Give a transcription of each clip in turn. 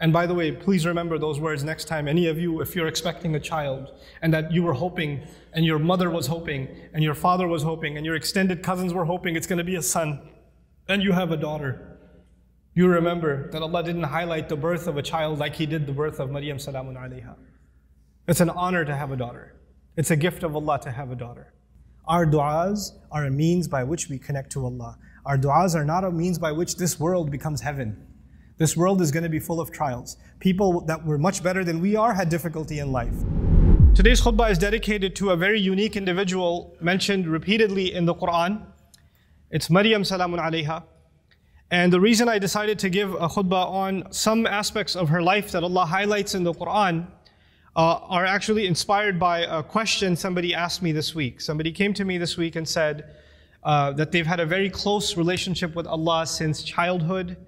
And by the way, please remember those words next time. Any of you, if you're expecting a child and that you were hoping, and your mother was hoping, and your father was hoping, and your extended cousins were hoping it's going to be a son, and you have a daughter, you remember that Allah didn't highlight the birth of a child like He did the birth of Maryam salamun alayha. It's an honor to have a daughter. It's a gift of Allah to have a daughter. Our du'as are a means by which we connect to Allah. Our du'as are not a means by which this world becomes heaven. This world is going to be full of trials. People that were much better than we are had difficulty in life. Today's khutbah is dedicated to a very unique individual mentioned repeatedly in the Quran. It's Maryam salamun alayha. And the reason I decided to give a khutbah on some aspects of her life that Allah highlights in the Quran uh, are actually inspired by a question somebody asked me this week. Somebody came to me this week and said uh, that they've had a very close relationship with Allah since childhood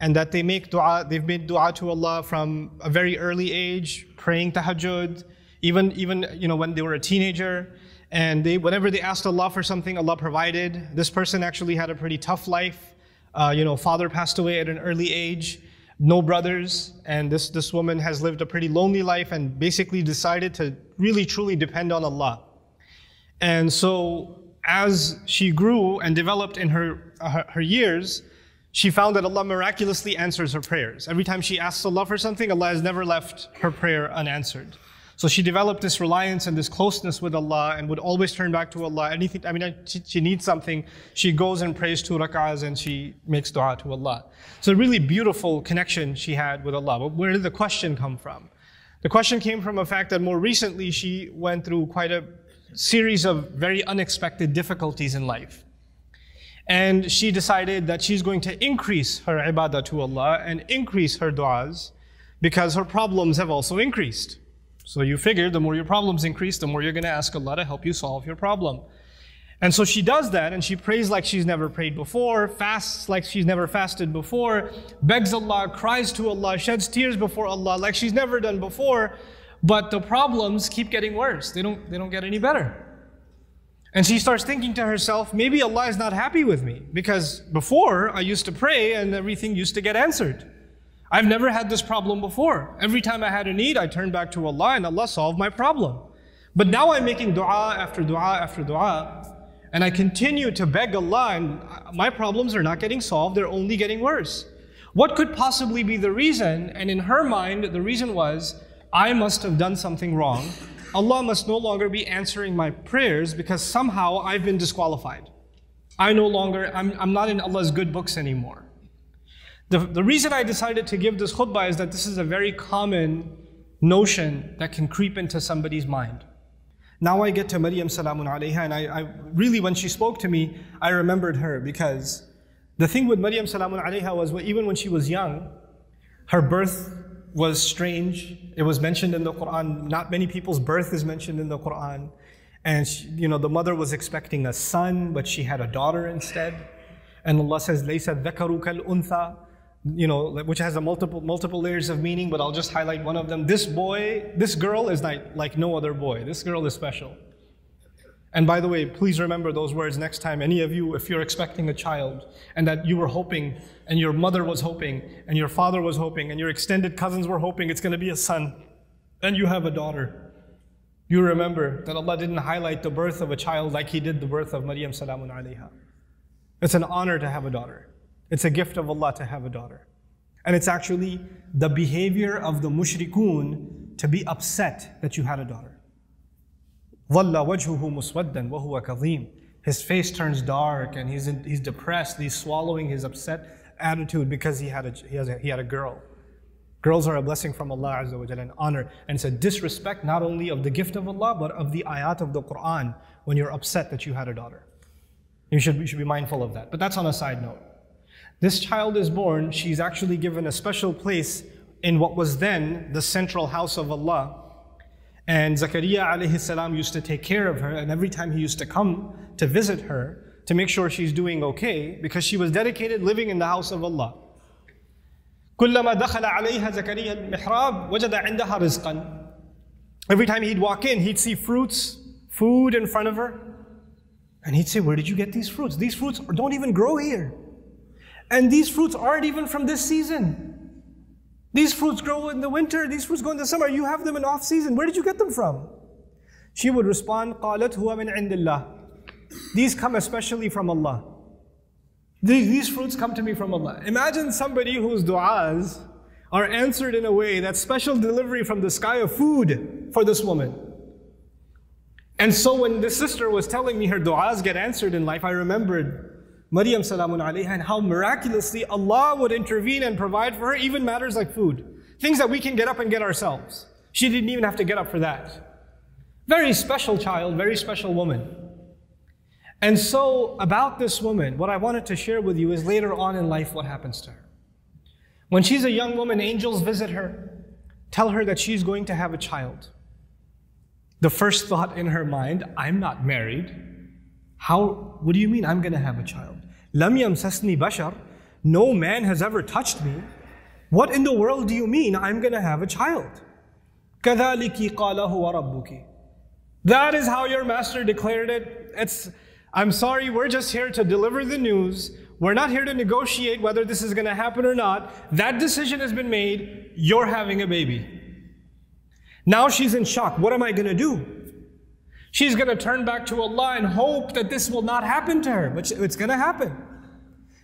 and that they make dua, they've made dua to Allah from a very early age, praying tahajjud, even, even you know, when they were a teenager. And they, whenever they asked Allah for something, Allah provided. This person actually had a pretty tough life. Uh, you know, father passed away at an early age, no brothers, and this, this woman has lived a pretty lonely life and basically decided to really truly depend on Allah. And so, as she grew and developed in her, her, her years, she found that Allah miraculously answers her prayers. Every time she asks Allah for something, Allah has never left her prayer unanswered. So she developed this reliance and this closeness with Allah and would always turn back to Allah. Anything, I mean, she, needs something, she goes and prays two rak'ahs and she makes dua to Allah. So a really beautiful connection she had with Allah. But where did the question come from? The question came from a fact that more recently she went through quite a series of very unexpected difficulties in life. And she decided that she's going to increase her ibadah to Allah and increase her du'as because her problems have also increased. So you figure the more your problems increase, the more you're going to ask Allah to help you solve your problem. And so she does that and she prays like she's never prayed before, fasts like she's never fasted before, begs Allah, cries to Allah, sheds tears before Allah like she's never done before. But the problems keep getting worse. They don't, they don't get any better. And she starts thinking to herself, maybe Allah is not happy with me because before I used to pray and everything used to get answered. I've never had this problem before. Every time I had a need, I turned back to Allah and Allah solved my problem. But now I'm making dua after dua after dua, and I continue to beg Allah, and my problems are not getting solved, they're only getting worse. What could possibly be the reason? And in her mind, the reason was, I must have done something wrong Allah must no longer be answering my prayers because somehow I've been disqualified. I no longer, I'm, I'm not in Allah's good books anymore. The, the reason I decided to give this khutbah is that this is a very common notion that can creep into somebody's mind. Now I get to Maryam salamun alayha, and I, I, really, when she spoke to me, I remembered her because the thing with Maryam salamun alayha was even when she was young, her birth was strange. It was mentioned in the Quran. Not many people's birth is mentioned in the Quran. And she, you know, the mother was expecting a son, but she had a daughter instead. And Allah says, "Laysa dhakaru kal untha," you know, which has a multiple multiple layers of meaning. But I'll just highlight one of them. This boy, this girl is like, like no other boy. This girl is special. And by the way, please remember those words next time. Any of you, if you're expecting a child and that you were hoping, and your mother was hoping, and your father was hoping, and your extended cousins were hoping it's going to be a son, and you have a daughter, you remember that Allah didn't highlight the birth of a child like He did the birth of Maryam salamun alayha. It's an honor to have a daughter. It's a gift of Allah to have a daughter. And it's actually the behavior of the mushrikun to be upset that you had a daughter. Wa. His face turns dark and he's, in, he's depressed. He's swallowing his upset attitude because he had a, he, has a, he had a girl. Girls are a blessing from Allah Azza wa an honor. And it's a disrespect not only of the gift of Allah, but of the ayat of the Quran when you're upset that you had a daughter. You should, you should be mindful of that. But that's on a side note. This child is born, she's actually given a special place in what was then the central house of Allah and Zakaria alayhi salam used to take care of her, and every time he used to come to visit her to make sure she's doing okay, because she was dedicated living in the house of Allah. كلما دخل عليها زكريا المحراب وجد عندها رزقا. Every time he'd walk in, he'd see fruits, food in front of her. And he'd say, Where did you get these fruits? These fruits don't even grow here. And these fruits aren't even from this season. These fruits grow in the winter, these fruits grow in the summer. You have them in off season. Where did you get them from? She would respond, قالت هو من عند الله. These come especially from Allah. These, these fruits come to me from Allah. Imagine somebody whose du'as are answered in a way that's special delivery from the sky of food for this woman. And so when this sister was telling me her du'as get answered in life, I remembered Maryam salamun alayha and how miraculously Allah would intervene and provide for her even matters like food. Things that we can get up and get ourselves. She didn't even have to get up for that. Very special child, very special woman. And so about this woman, what I wanted to share with you is later on in life what happens to her. When she's a young woman, angels visit her, tell her that she's going to have a child. The first thought in her mind, I'm not married. How, what do you mean I'm going to have a child? Lam yamsasni bashar. No man has ever touched me. What in the world do you mean I'm going to have a child? كَذَلِكِ قَالَ هُوَ رَبُّكِ That is how your master declared it. It's, I'm sorry, we're just here to deliver the news. We're not here to negotiate whether this is going to happen or not. That decision has been made. You're having a baby. Now she's in shock. What am I going to do? She's going to turn back to Allah and hope that this will not happen to her, but it's going to happen.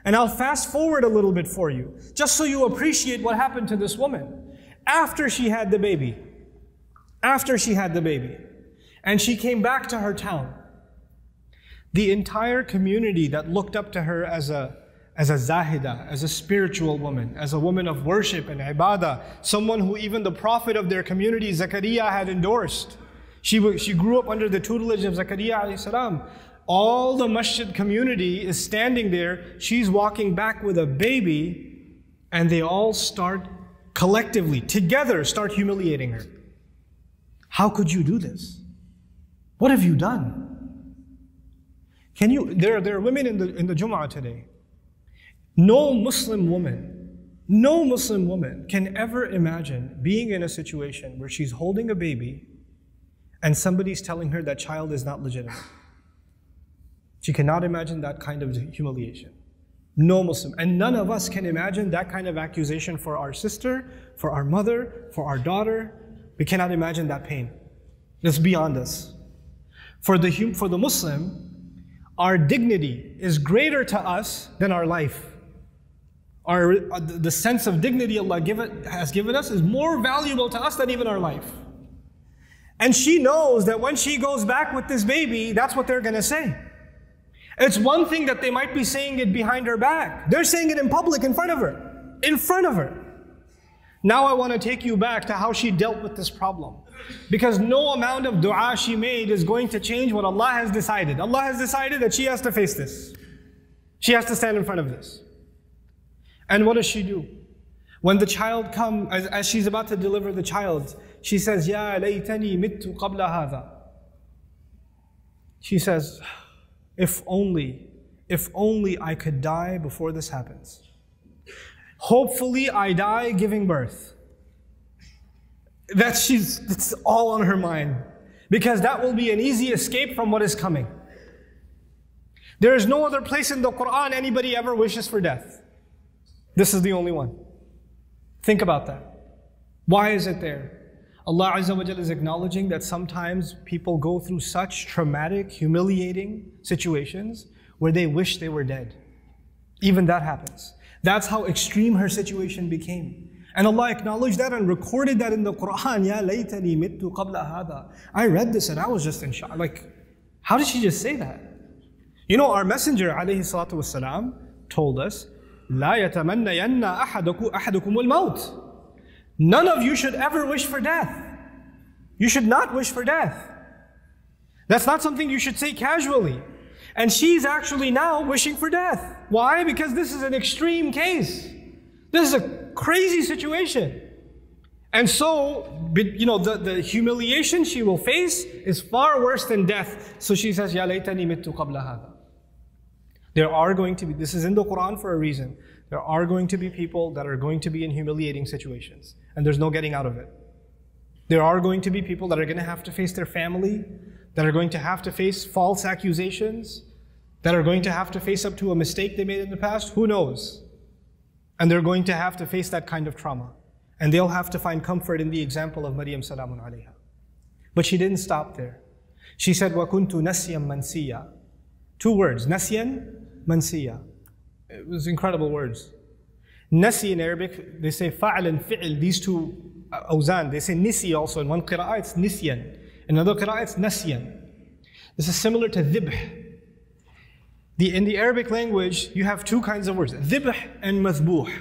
And I'll fast forward a little bit for you, just so you appreciate what happened to this woman. After she had the baby, after she had the baby, and she came back to her town, the entire community that looked up to her as a as a zahida, as a spiritual woman, as a woman of worship and ibadah, someone who even the prophet of their community, Zakaria, had endorsed. She, she grew up under the tutelage of Zakaria salam. All the masjid community is standing there. She's walking back with a baby, and they all start collectively, together, start humiliating her. How could you do this? What have you done? Can you? There, there are women in the in the Jum'ah today. No Muslim woman, no Muslim woman can ever imagine being in a situation where she's holding a baby and somebody's telling her that child is not legitimate. She cannot imagine that kind of humiliation. No Muslim. And none of us can imagine that kind of accusation for our sister, for our mother, for our daughter. We cannot imagine that pain. It's beyond us. For the, for the Muslim, our dignity is greater to us than our life. Our, uh, the sense of dignity Allah give it, has given us is more valuable to us than even our life. And she knows that when she goes back with this baby, that's what they're going to say. It's one thing that they might be saying it behind her back. They're saying it in public in front of her. In front of her. Now I want to take you back to how she dealt with this problem. Because no amount of dua she made is going to change what Allah has decided. Allah has decided that she has to face this. She has to stand in front of this. And what does she do? When the child comes, as, as she's about to deliver the child, she says, Ya laytani mittu qabla hadha. She says, if only, if only I could die before this happens. Hopefully I die giving birth. That she's, it's all on her mind. Because that will be an easy escape from what is coming. There is no other place in the Quran anybody ever wishes for death. This is the only one. Think about that. Why is it there? Allah Azza wa is acknowledging that sometimes people go through such traumatic, humiliating situations where they wish they were dead. Even that happens. That's how extreme her situation became. And Allah acknowledged that and recorded that in the Quran. Ya laytani mittu qabla hada. I read this and I was just in shock. Like, how did she just say that? You know, our Messenger alayhi told us, لا يتمنين أحدكم أحدكم الموت. None of you should ever wish for death. You should not wish for death. That's not something you should say casually. And she's actually now wishing for death. Why? Because this is an extreme case. This is a crazy situation. And so, you know, the, the humiliation she will face is far worse than death. So she says, Ya laytani mittu qabla hada. There are going to be, this is in the Quran for a reason. There are going to be people that are going to be in humiliating situations, and there's no getting out of it. There are going to be people that are going to have to face their family, that are going to have to face false accusations, that are going to have to face up to a mistake they made in the past. Who knows? And they're going to have to face that kind of trauma. And they'll have to find comfort in the example of Maryam salamun alayha. But she didn't stop there. She said, وَكُنْتُ نَسْيًا مَنْسِيًا Two words, نَسْيًا مَنْسِيًا. It was incredible words. Nasi in Arabic, they say fa'al and fi'l, these two awzan. They say nisi also. In one qira'ah, it's nisyan. In another qira'ah, it's nasyan. This is similar to dhibh. The, in the Arabic language, you have two kinds of words, dhibh and mathbuh.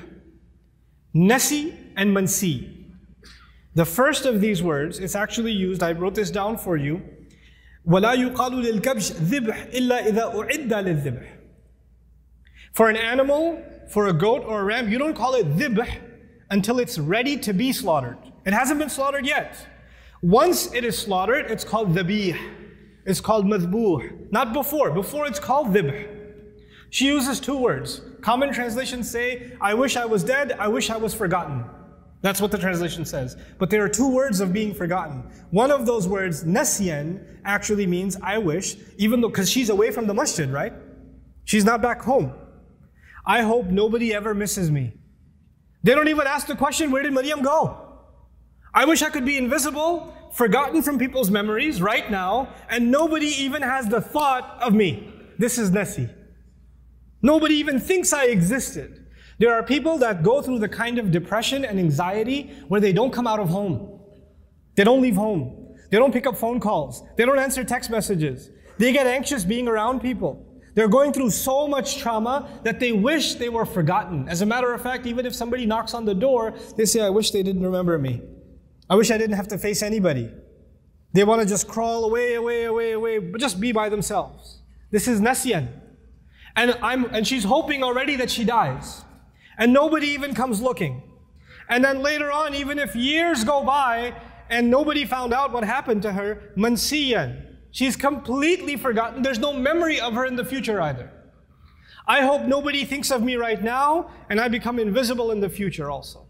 Nasi and mansi. The first of these words is actually used, I wrote this down for you. وَلَا يُقَالُ لِلْكَبْشِ ذِبْحِ إِلَّا إِذَا أُعِدَّ لِلذِّبْحِ for an animal, for a goat or a ram, you don't call it dhibh until it's ready to be slaughtered. It hasn't been slaughtered yet. Once it is slaughtered, it's called dhabih. It's called madbuh. Not before. Before it's called dhibh. She uses two words. Common translations say, I wish I was dead, I wish I was forgotten. That's what the translation says. But there are two words of being forgotten. One of those words, nesyan, actually means I wish, even though, because she's away from the masjid, right? She's not back home. I hope nobody ever misses me. They don't even ask the question, where did Maryam go? I wish I could be invisible, forgotten from people's memories right now, and nobody even has the thought of me. This is Nessie. Nobody even thinks I existed. There are people that go through the kind of depression and anxiety where they don't come out of home. They don't leave home. They don't pick up phone calls. They don't answer text messages. They get anxious being around people. They're going through so much trauma that they wish they were forgotten. As a matter of fact, even if somebody knocks on the door, they say, I wish they didn't remember me. I wish I didn't have to face anybody. They want to just crawl away, away, away, away, but just be by themselves. This is Nasyan. And, I'm, and she's hoping already that she dies. And nobody even comes looking. And then later on, even if years go by and nobody found out what happened to her, Mansiyan, She's completely forgotten. There's no memory of her in the future either. I hope nobody thinks of me right now and I become invisible in the future also.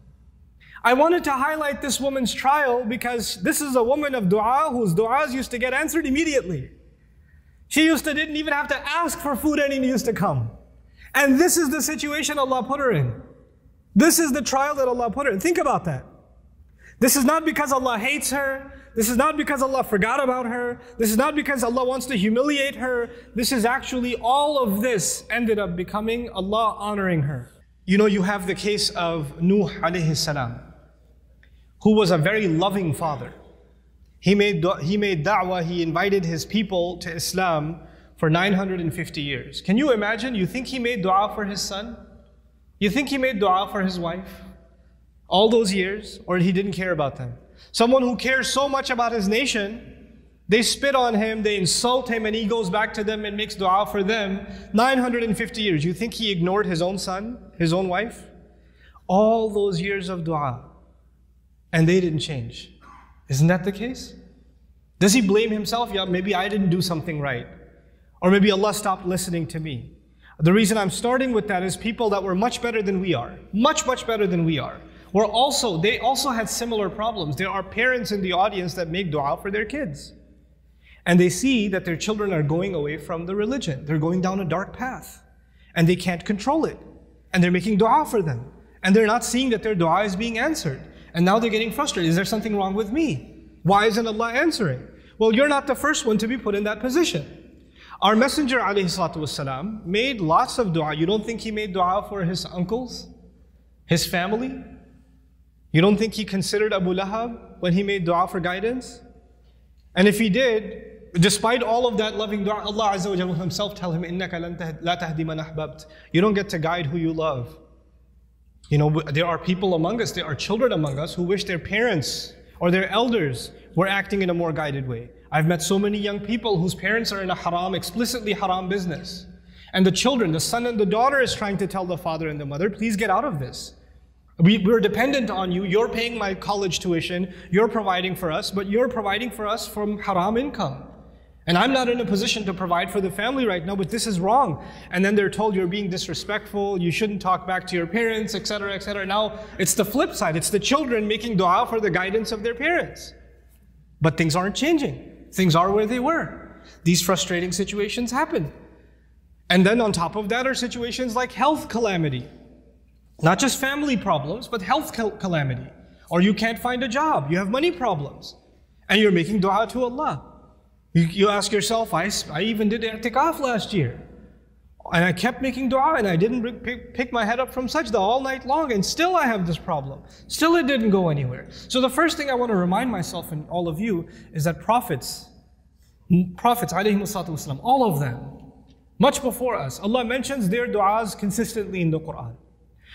I wanted to highlight this woman's trial because this is a woman of dua whose duas used to get answered immediately. She used to didn't even have to ask for food and it used to come. And this is the situation Allah put her in. This is the trial that Allah put her in. Think about that. This is not because Allah hates her. This is not because Allah forgot about her. This is not because Allah wants to humiliate her. This is actually all of this ended up becoming Allah honoring her. You know, you have the case of Nuh alayhi salam, who was a very loving father. He made, he made da'wah, he invited his people to Islam for 950 years. Can you imagine? You think he made dua for his son? You think he made dua for his wife? All those years, or he didn't care about them? Someone who cares so much about his nation, they spit on him, they insult him, and he goes back to them and makes dua for them. 950 years. You think he ignored his own son, his own wife? All those years of dua. And they didn't change. Isn't that the case? Does he blame himself? Yeah, maybe I didn't do something right. Or maybe Allah stopped listening to me. The reason I'm starting with that is people that were much better than we are. Much, much better than we are were also, they also had similar problems. There are parents in the audience that make dua for their kids. And they see that their children are going away from the religion. They're going down a dark path. And they can't control it. And they're making dua for them. And they're not seeing that their dua is being answered. And now they're getting frustrated. Is there something wrong with me? Why isn't Allah answering? Well, you're not the first one to be put in that position. Our Messenger والسلام, made lots of dua. You don't think he made dua for his uncles, his family, you don't think he considered Abu Lahab when he made dua for guidance? And if he did, despite all of that loving dua, Allah Azza wa himself tell him, إِنَّكَ لَا تَهْدِي مَنْ أَحْبَبْتَ You don't get to guide who you love. You know, there are people among us, there are children among us who wish their parents or their elders were acting in a more guided way. I've met so many young people whose parents are in a haram, explicitly haram business. And the children, the son and the daughter is trying to tell the father and the mother, please get out of this. We, we're dependent on you. You're paying my college tuition. You're providing for us, but you're providing for us from haram income. And I'm not in a position to provide for the family right now, but this is wrong. And then they're told you're being disrespectful, you shouldn't talk back to your parents, etc., etc. Now it's the flip side. It's the children making dua for the guidance of their parents. But things aren't changing. Things are where they were. These frustrating situations happen. And then on top of that are situations like health calamity. Not just family problems, but health cal- calamity. Or you can't find a job, you have money problems, and you're making dua to Allah. You, you ask yourself, I, I even did i'tikaf last year. And I kept making dua and I didn't pick, pick my head up from sajda all night long and still I have this problem. Still it didn't go anywhere. So the first thing I want to remind myself and all of you is that prophets, prophets والسلام, all of them, much before us, Allah mentions their du'as consistently in the Quran.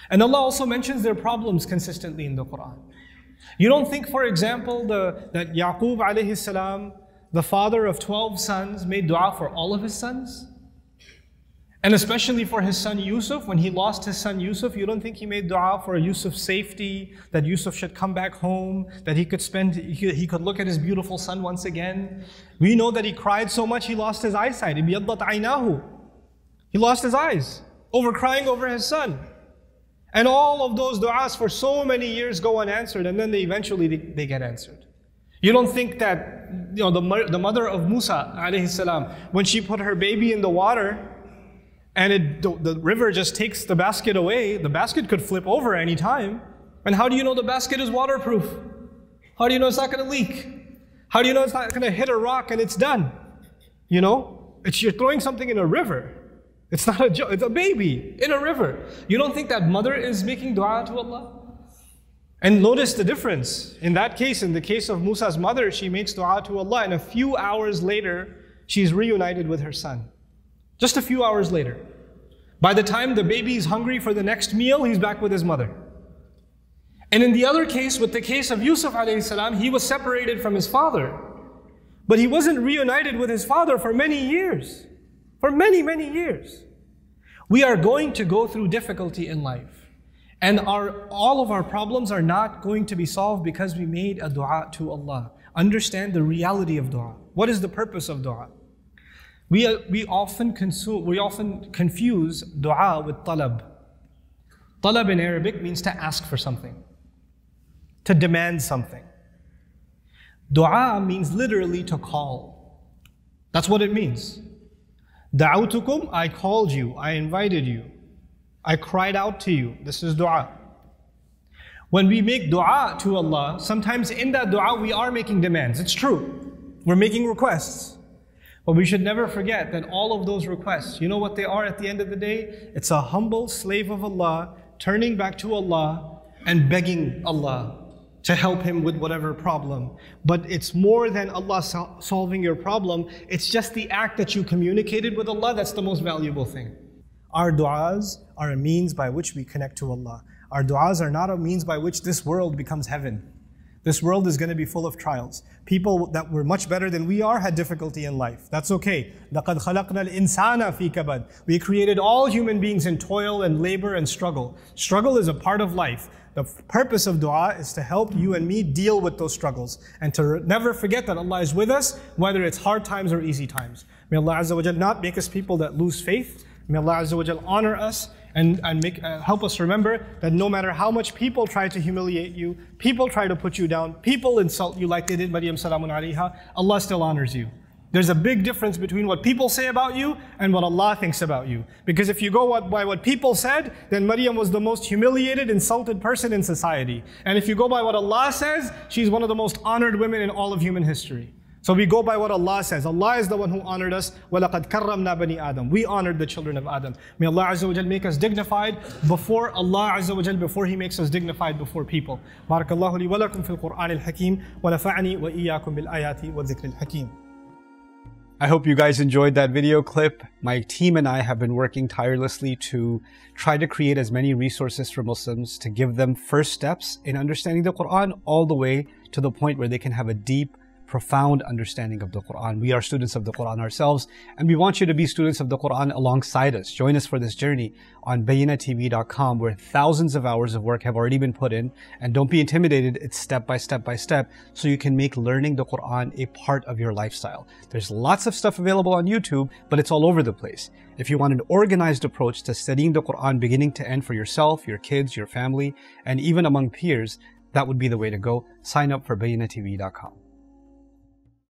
And Allah also mentions their problems consistently in the Quran. You don't think, for example, the, that Yaqub alayhi salam, the father of 12 sons, made dua for all of his sons? And especially for his son Yusuf, when he lost his son Yusuf, you don't think he made dua for Yusuf's safety, that Yusuf should come back home, that he could spend, he could look at his beautiful son once again. We know that he cried so much he lost his eyesight. He lost his eyes over crying over his son. And all of those du'as for so many years go unanswered, and then they eventually they, they get answered. You don't think that you know the, the mother of Musa alayhi salam, when she put her baby in the water, and it, the, the river just takes the basket away, the basket could flip over any time. And how do you know the basket is waterproof? How do you know it's not going to leak? How do you know it's not going to hit a rock and it's done? You know, it's you're throwing something in a river. It's not a joke. It's a baby in a river. You don't think that mother is making dua to Allah? And notice the difference. In that case, in the case of Musa's mother, she makes dua to Allah, and a few hours later, she's reunited with her son. Just a few hours later. By the time the baby is hungry for the next meal, he's back with his mother. And in the other case, with the case of Yusuf salam, he was separated from his father. But he wasn't reunited with his father for many years. For many, many years. We are going to go through difficulty in life. And our, all of our problems are not going to be solved because we made a dua to Allah. Understand the reality of dua. What is the purpose of dua? We, uh, we, often consume, we often confuse dua with talab. Talab in Arabic means to ask for something, to demand something. Dua means literally to call. That's what it means. Da'autukum, I called you, I invited you, I cried out to you. This is dua. When we make dua to Allah, sometimes in that dua we are making demands. It's true. We're making requests. But we should never forget that all of those requests, you know what they are at the end of the day? It's a humble slave of Allah turning back to Allah and begging Allah to help him with whatever problem. But it's more than Allah sol- solving your problem, it's just the act that you communicated with Allah that's the most valuable thing. Our du'as are a means by which we connect to Allah. Our du'as are not a means by which this world becomes heaven. This world is going to be full of trials. People that were much better than we are had difficulty in life. That's okay. لَقَدْ خَلَقْنَا الْإِنسَانَ فِي كَبَدٍ We created all human beings in toil and labor and struggle. Struggle is a part of life. The purpose of dua is to help you and me deal with those struggles and to never forget that Allah is with us, whether it's hard times or easy times. May Allah Azza wa not make us people that lose faith. May Allah Azza wa honor us and, and make, uh, help us remember that no matter how much people try to humiliate you, people try to put you down, people insult you like they did Maryam salamun alayha, Allah still honors you. There's a big difference between what people say about you and what Allah thinks about you. Because if you go by what people said, then Maryam was the most humiliated, insulted person in society. And if you go by what Allah says, she's one of the most honored women in all of human history. So we go by what Allah says. Allah is the one who honored us. وَلَقَدْ كَرَّمْنَا بَنِي Adam. We honored the children of Adam. May Allah Azza wa make us dignified before Allah Azza wa before He makes us dignified before people. بارك الله لي ولكم في القرآن الحكيم ونفعني وإياكم بالآيات والذكر الحكيم. I hope you guys enjoyed that video clip. My team and I have been working tirelessly to try to create as many resources for Muslims to give them first steps in understanding the Quran all the way to the point where they can have a deep profound understanding of the Quran. We are students of the Quran ourselves, and we want you to be students of the Quran alongside us. Join us for this journey on BayyinahTV.com, where thousands of hours of work have already been put in. And don't be intimidated, it's step by step by step, so you can make learning the Quran a part of your lifestyle. There's lots of stuff available on YouTube, but it's all over the place. If you want an organized approach to studying the Quran beginning to end for yourself, your kids, your family, and even among peers, that would be the way to go. Sign up for BayyinahTV.com.